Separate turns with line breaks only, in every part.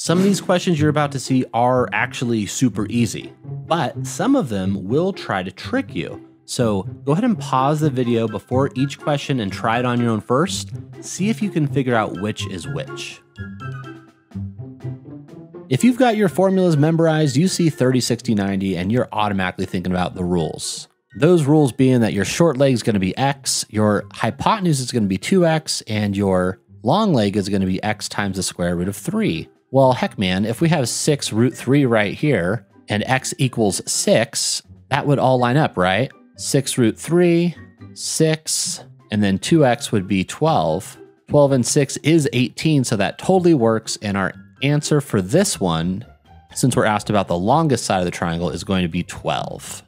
Some of these questions you're about to see are actually super easy, but some of them will try to trick you. So go ahead and pause the video before each question and try it on your own first. See if you can figure out which is which. If you've got your formulas memorized, you see 30, 60, 90, and you're automatically thinking about the rules. Those rules being that your short leg is going to be x, your hypotenuse is going to be 2x, and your long leg is going to be x times the square root of 3. Well, heck man, if we have 6 root 3 right here, and x equals 6, that would all line up, right? 6 root 3, 6, and then 2x would be 12. 12 and 6 is 18, so that totally works, and our answer for this one, since we're asked about the longest side of the triangle, is going to be 12.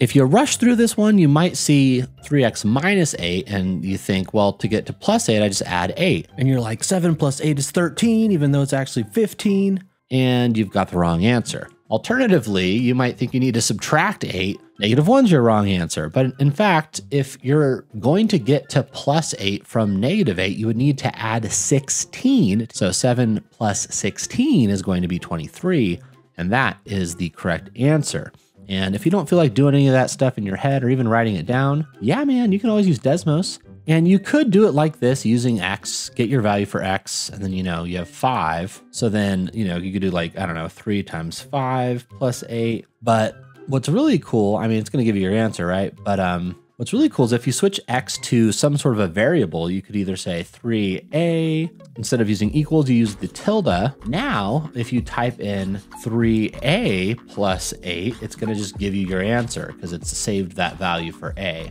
If you rush through this one, you might see 3x minus 8, and you think, well, to get to plus 8, I just add 8. And you're like, 7 plus 8 is 13, even though it's actually 15. And you've got the wrong answer. Alternatively, you might think you need to subtract 8. Negative 1's your wrong answer. But in fact, if you're going to get to plus 8 from negative 8, you would need to add 16. So 7 plus 16 is going to be 23. And that is the correct answer. And if you don't feel like doing any of that stuff in your head or even writing it down, yeah, man, you can always use Desmos. And you could do it like this using X, get your value for X, and then, you know, you have five. So then, you know, you could do like, I don't know, three times five plus eight. But what's really cool, I mean, it's going to give you your answer, right? But um, what's really cool is if you switch X to some sort of a variable, you could either say 3A, instead of using equals, you use the tilde. Now, if you type in 3A plus 8, it's going to just give you your answer because it's saved that value for A.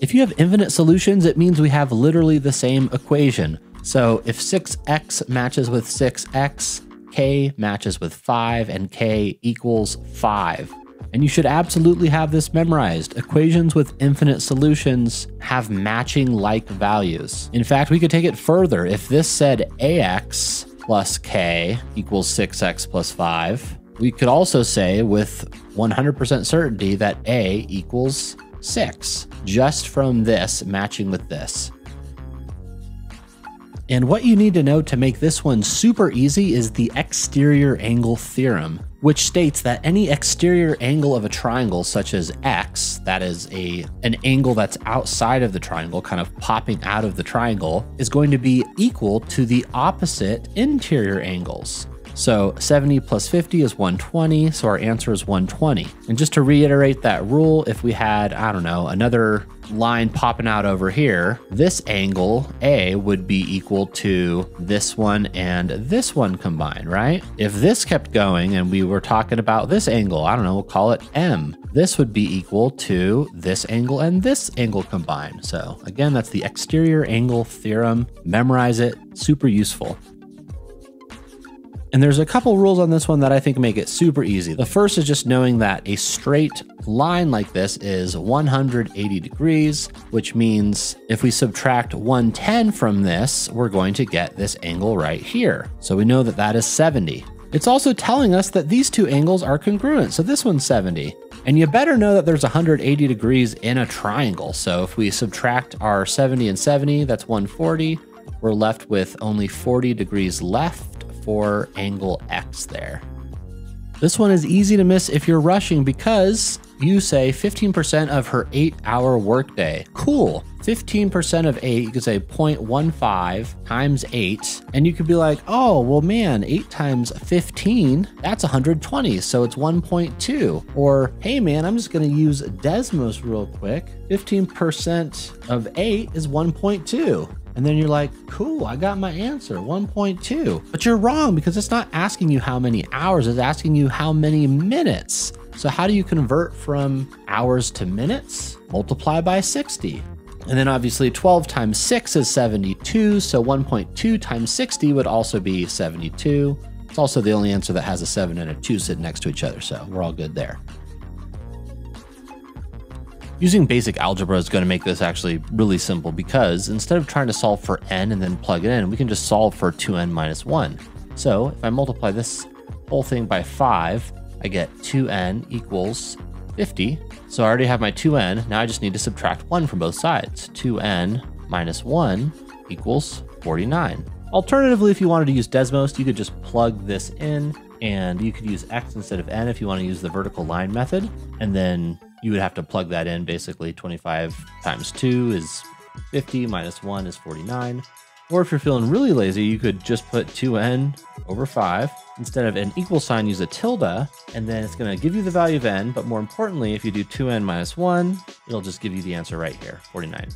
If you have infinite solutions, it means we have literally the same equation. So if 6x matches with 6x, k matches with 5, and k equals 5. And you should absolutely have this memorized. Equations with infinite solutions have matching like values. In fact, we could take it further. If this said ax plus k equals 6x plus 5, we could also say with 100% certainty that a equals 6 just from this matching with this. And what you need to know to make this one super easy is the exterior angle theorem, which states that any exterior angle of a triangle such as x, that is a an angle that's outside of the triangle, kind of popping out of the triangle, is going to be equal to the opposite interior angles. So 70 plus 50 is 120, so our answer is 120. And just to reiterate that rule, if we had, I don't know, another line popping out over here, this angle A would be equal to this one and this one combined, right? If this kept going and we were talking about this angle, I don't know, we'll call it M. This would be equal to this angle and this angle combined. So again, that's the exterior angle theorem. Memorize it, super useful. And there's a couple rules on this one that I think make it super easy. The first is just knowing that a straight line like this is 180 degrees, which means if we subtract 110 from this, we're going to get this angle right here. So we know that that is 70. It's also telling us that these two angles are congruent. So this one's 70. And you better know that there's 180 degrees in a triangle. So if we subtract our 70 and 70, that's 140. We're left with only 40 degrees left for angle X there. This one is easy to miss if you're rushing because you say 15% of her eight hour workday. Cool. 15% of 8, you could say 0.15 times 8. And you could be like, oh, well, man, 8 times 15, that's 120. So it's 1.2. Or, hey, man, I'm just going to use Desmos real quick. 15% of 8 is 1.2. And then you're like, cool, I got my answer, 1.2. But you're wrong because it's not asking you how many hours, it's asking you how many minutes. So how do you convert from hours to minutes? Multiply by 60. And then obviously 12 times 6 is 72, so 1.2 times 60 would also be 72. It's also the only answer that has a 7 and a 2 sitting next to each other, so we're all good there. Using basic algebra is going to make this actually really simple because instead of trying to solve for n and then plug it in, we can just solve for 2n minus 1. So if I multiply this whole thing by 5, I get 2n equals 50. So I already have my 2n. Now I just need to subtract 1 from both sides. 2n minus 1 equals 49. Alternatively, if you wanted to use Desmos, you could just plug this in and you could use X instead of N if you want to use the vertical line method. And then you would have to plug that in. Basically, 25 times 2 is 50, minus 1 is 49. Or if you're feeling really lazy, you could just put 2n over 5. Instead of an equal sign, use a tilde, and then it's going to give you the value of n. But more importantly, if you do 2n minus 1, it'll just give you the answer right here, 49.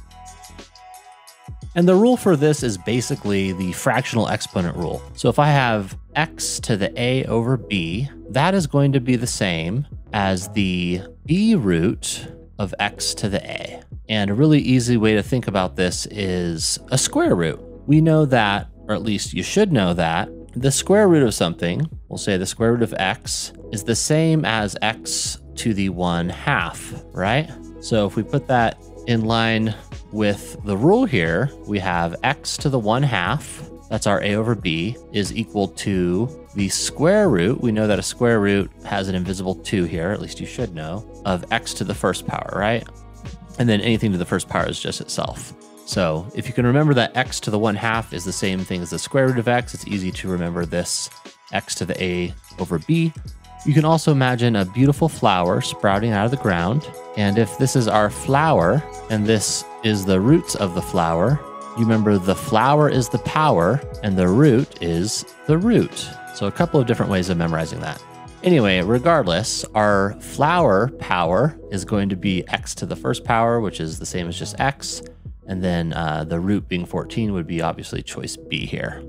And the rule for this is basically the fractional exponent rule. So if I have x to the a over b, that is going to be the same as the b root of x to the a. And a really easy way to think about this is a square root. We know that, or at least you should know that, the square root of something, we'll say the square root of x, is the same as x to the 1 half, right? So if we put that in line with the rule here, we have x to the 1 half, that's our a over b, is equal to the square root. We know that a square root has an invisible 2 here, at least you should know, of x to the first power, right? And then anything to the first power is just itself. So if you can remember that x to the 1 half is the same thing as the square root of x, it's easy to remember this x to the a over b. You can also imagine a beautiful flower sprouting out of the ground. And if this is our flower and this is the roots of the flower, you remember the flower is the power and the root is the root. So a couple of different ways of memorizing that. Anyway, regardless, our flower power is going to be x to the first power, which is the same as just x. And then uh, the root being 14 would be obviously choice B here.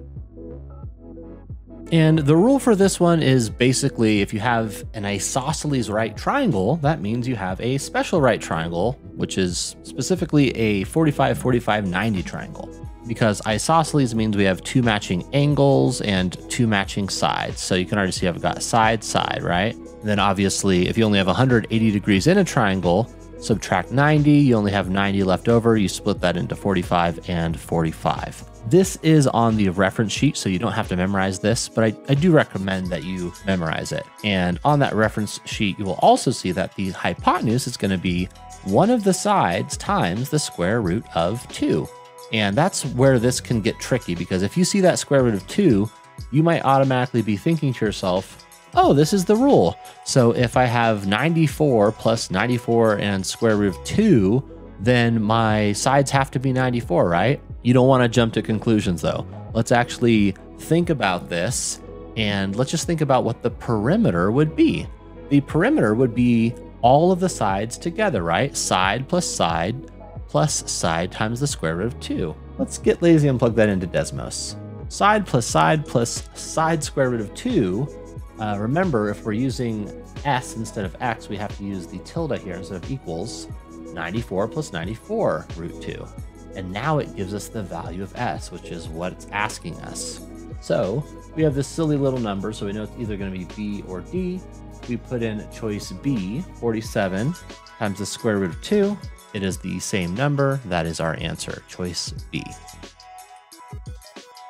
And the rule for this one is basically if you have an isosceles right triangle, that means you have a special right triangle, which is specifically a 45, 45, 90 triangle. Because isosceles means we have two matching angles and two matching sides. So you can already see I've got side, side, right? And then obviously, if you only have 180 degrees in a triangle, subtract 90, you only have 90 left over. You split that into 45 and 45. This is on the reference sheet, so you don't have to memorize this, but I, I do recommend that you memorize it. And on that reference sheet, you will also see that the hypotenuse is going to be one of the sides times the square root of 2. And that's where this can get tricky because if you see that square root of 2, you might automatically be thinking to yourself, oh, this is the rule. So if I have 94 plus 94 and square root of 2, then my sides have to be 94, right? You don't want to jump to conclusions though. Let's actually think about this and let's just think about what the perimeter would be. The perimeter would be all of the sides together, right? Side plus side plus side times the square root of 2. Let's get lazy and plug that into Desmos. Side plus side plus side square root of 2 uh, remember, if we're using s instead of x, we have to use the tilde here instead of equals 94 plus 94 root 2. And now it gives us the value of s, which is what it's asking us. So we have this silly little number, so we know it's either going to be b or d. We put in choice b, 47, times the square root of 2. It is the same number. That is our answer, choice b.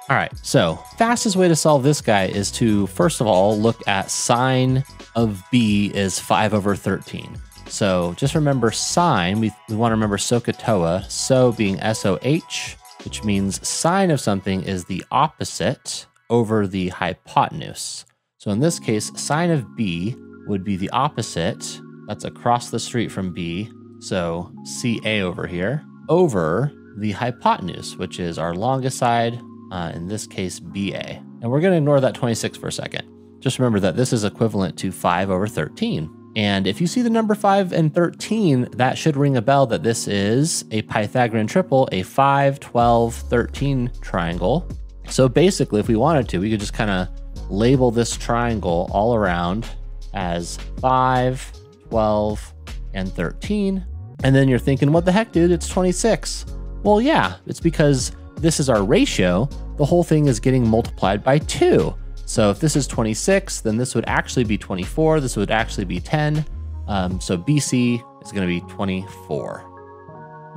All right, so fastest way to solve this guy is to first of all look at sine of b is 5 over 13. So just remember sine, we, we want to remember SOHCAHTOA, so being SOH, which means sine of something is the opposite over the hypotenuse. So in this case, sine of b would be the opposite, that's across the street from b, so CA over here, over the hypotenuse, which is our longest side uh, in this case, BA. And we're going to ignore that 26 for a second. Just remember that this is equivalent to 5 over 13. And if you see the number 5 and 13, that should ring a bell that this is a Pythagorean triple, a 5, 12, 13 triangle. So basically, if we wanted to, we could just kind of label this triangle all around as 5, 12, and 13. And then you're thinking, what the heck, dude? It's 26. Well, yeah, it's because this is our ratio, the whole thing is getting multiplied by 2. So if this is 26, then this would actually be 24. This would actually be 10. Um, so BC is going to be 24.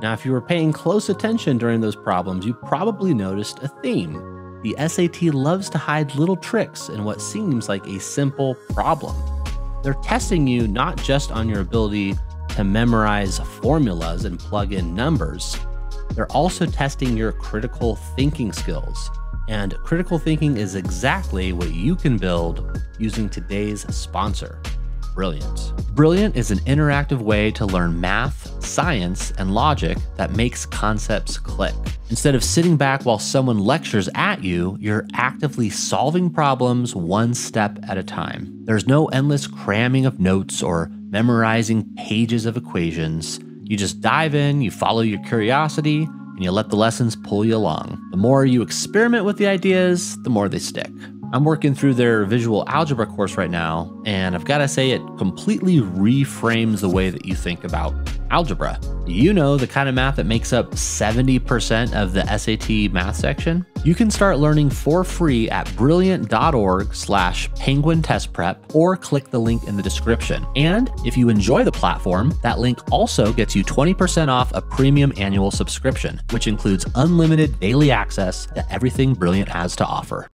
Now, if you were paying close attention during those problems, you probably noticed a theme. The SAT loves to hide little tricks in what seems like a simple problem. They're testing you not just on your ability to memorize formulas and plug in numbers, they're also testing your critical thinking skills And critical thinking is exactly what you can build using today's sponsor, Brilliant. Brilliant is an interactive way to learn math, science, and logic that makes concepts click. Instead of sitting back while someone lectures at you, you're actively solving problems one step at a time. There's no endless cramming of notes or memorizing pages of equations. You just dive in, you follow your curiosity, and you let the lessons pull you along. The more you experiment with the ideas, the more they stick. I'm working through their visual algebra course right now, and I've got to say, it completely reframes the way that you think about algebra. You know, the kind of math that makes up 70% of the SAT math section? You can start learning for free at brilliant.org slash penguin test prep or click the link in the description. And if you enjoy the platform, that link also gets you 20% off a premium annual subscription, which includes unlimited daily access to everything Brilliant has to offer.